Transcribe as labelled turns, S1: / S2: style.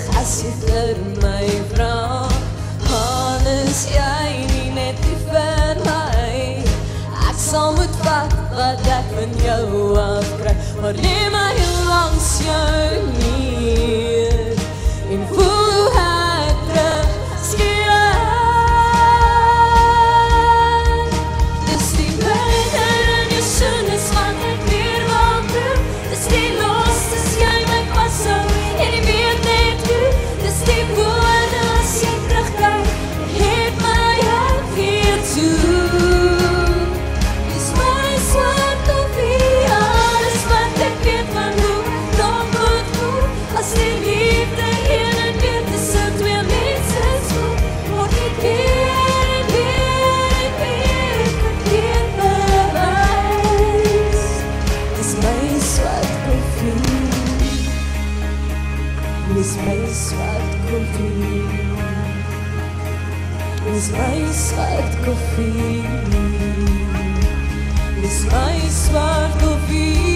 S1: terug as jy vir my vra Haan is jy nie net die vir my. Ek sal moet vat wat ek van jou afkry. Maar neem my langs jou nie. Mis meisad kofi Mis meisad kofi Mis meisad kofi